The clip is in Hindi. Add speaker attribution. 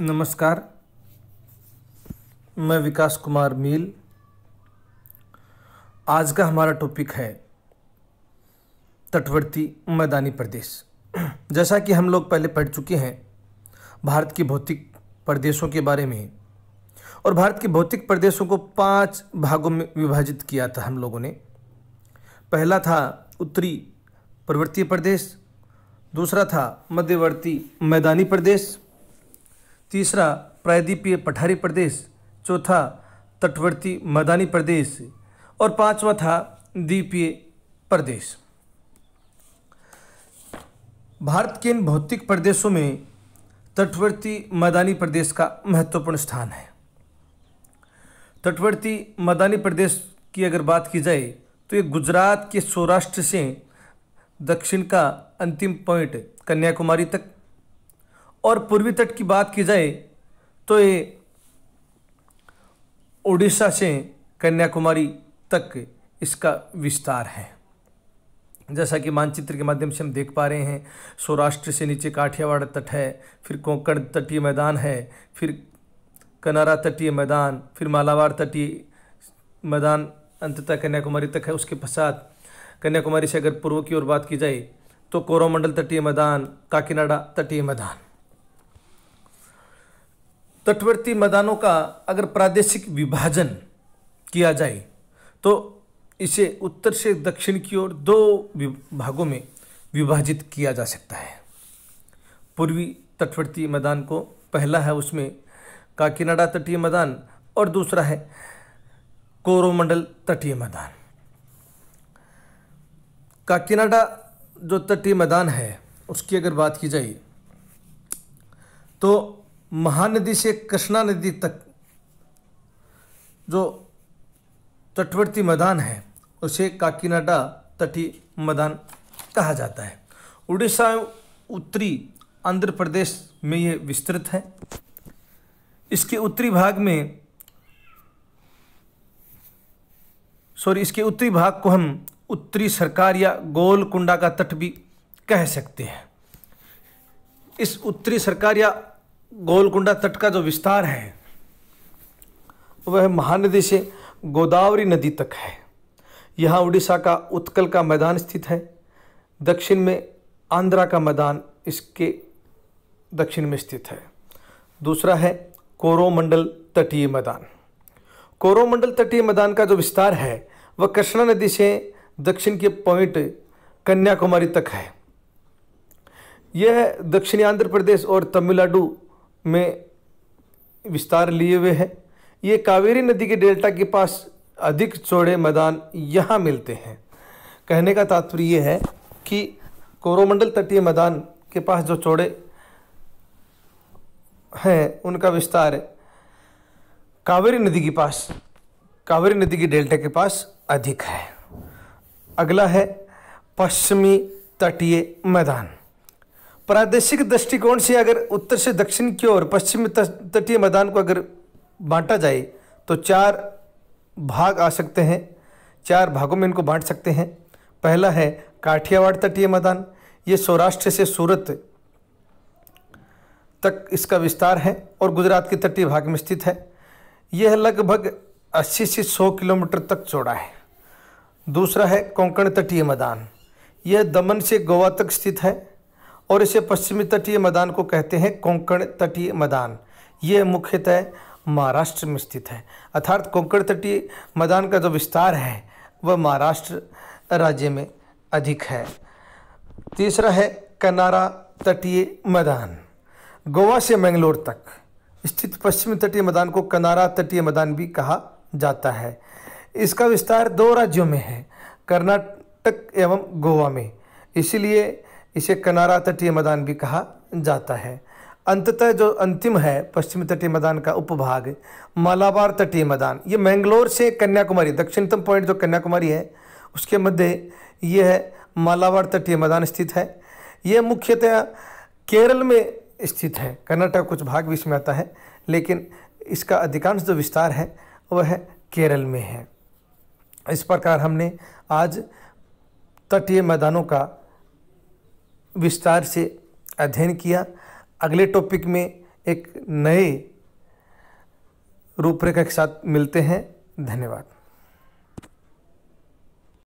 Speaker 1: नमस्कार। मैं विकास कुमार मील। आज का हमारा टॉपिक है तटवर्ती मैदानी प्रदेश। जैसा कि हम लोग पहले पढ़ चुके हैं, भारत की भौतिक प्रदेशों के बारे में। और भारत के भौतिक प्रदेशों को पाँच भागों में विभाजित किया था हम लोगों ने। पहला था उत्तरी पर्वतीय प्रदेश, दूसरा था मध्यवर्ती मैदानी प्रदेश तीसरा प्रायद्वीपीय पठारी प्रदेश, चौथा तटवर्ती मैदानी प्रदेश और पांचवा था द्वीपीय प्रदेश। भारत के इन भौतिक प्रदेशों में तटवर्ती मैदानी प्रदेश का महत्वपूर्ण स्थान है। तटवर्ती मैदानी प्रदेश की अगर बात की जाए तो ये गुजरात के सौराष्ट्र से दक्षिण का अंतिम पॉइंट कन्याकुमारी तक और पूर्वी तट की बात की जाए तो ये उड़ीसा से कन्याकुमारी तक इसका विस्तार है। जैसा कि मानचित्र के माध्यम से हम देख पा रहे हैं, सौराष्ट्र से नीचे काठियावाड़ तट है, फिर कोंकण तटीय मैदान है, फिर कनारा तटीय मैदान, फिर मालाबार तटीय मैदान अंततः कन्याकुमारी तक है। उसके पश्चात कन्याकुमारी से अगर पूर्व की ओर बात की जाए तो कोरोमंडल तटीय मैदान, काकीनाडा तटीय मैदान। तटवर्ती मैदानों का अगर प्रादेशिक विभाजन किया जाए तो इसे उत्तर से दक्षिण की ओर दो भागों में विभाजित किया जा सकता है। पूर्वी तटवर्ती मैदान को पहला है उसमें काकीनाडा तटीय मैदान और दूसरा है कोरोमंडल तटीय मैदान। काकीनाडा जो तटीय मैदान है, उसकी अगर बात की जाए तो महानदी से कृष्णा नदी तक, जो तटवर्ती मैदान है, उसे काकीनाडा तटीय मैदान कहा जाता है। उड़ीसा उत्तरी आंध्र प्रदेश में ये विस्तृत है। इसके उत्तरी भाग में, सॉरी, इसके उत्तरी भाग को हम उत्तरी सरकार या गोलकुंडा का तट भी कह सकते हैं। इस उत्तरी सरकार या गोलकुंडा तट का जो विस्तार है, वह महानदी से गोदावरी नदी तक है। यहाँ उड़ीसा का उत्कल का मैदान स्थित है। दक्षिण में आंध्रा का मैदान इसके दक्षिण में स्थित है। दूसरा है कोरोमंडल तटीय मैदान। कोरोमंडल तटीय मैदान का जो विस्तार है, वह कृष्णा नदी से दक्षिण के पॉइंट कन्याकुमारी तक है। यह दक्षिणी आंध्र प्रदेश और तमिलनाडु में विस्तार लिए हुए है। ये कावेरी नदी के डेल्टा के पास अधिक चौड़े मैदान यहाँ मिलते हैं। कहने का तात्पर्य ये है कि कोरोमंडल तटीय मैदान के पास जो चौड़े हैं, उनका विस्तार कावेरी नदी के पास, कावेरी नदी के डेल्टा के पास अधिक है। अगला है पश्चिमी तटीय मैदान। प्रादेशिक दृष्टिकोण से अगर उत्तर से दक्षिण की ओर पश्चिम तटीय मैदान को अगर बांटा जाए तो चार भाग आ सकते हैं। चार भागों में इनको बांट सकते हैं। पहला है काठियावाड़ तटीय मैदान। ये सौराष्ट्र से सूरत तक इसका विस्तार है और गुजरात के तटीय भाग में स्थित है। यह लगभग 80 से 100 किलोमीटर तक चौड़ा है। दूसरा है कोंकण तटीय मैदान। यह दमन से गोवा तक स्थित है। और इसे पश्चिमी तटीय मैदान को कहते हैं कोंकण तटीय मैदान। यह मुख्यतः महाराष्ट्र में स्थित है। अर्थात कोंकण तटीय मैदान का जो विस्तार है, वह महाराष्ट्र राज्य में अधिक है। तीसरा है कनारा तटीय मैदान। गोवा से मैंगलोर तक स्थित पश्चिमी तटीय मैदान को कनारा तटीय मैदान भी कहा जाता है। इसका विस्तार दो राज्यों में है, कर्नाटक एवं गोवा में। इसीलिए इसे कनारा तटीय मैदान भी कहा जाता है। अंततः जो अंतिम है, पश्चिमी तटीय मैदान का उपभाग, मालाबार तटीय मैदान। ये मैंगलोर से कन्याकुमारी, दक्षिणतम पॉइंट जो कन्याकुमारी है, उसके मध्य यह मालाबार तटीय मैदान स्थित है। यह मुख्यतः केरल में स्थित है। कर्नाटक कुछ भाग भी इसमें आता है, लेकिन इसका अधिकांश जो विस्तार है, वह केरल में है। इस प्रकार हमने आज तटीय मैदानों का विस्तार से अध्ययन किया। अगले टॉपिक में एक नए रूपरेखा के साथ मिलते हैं। धन्यवाद।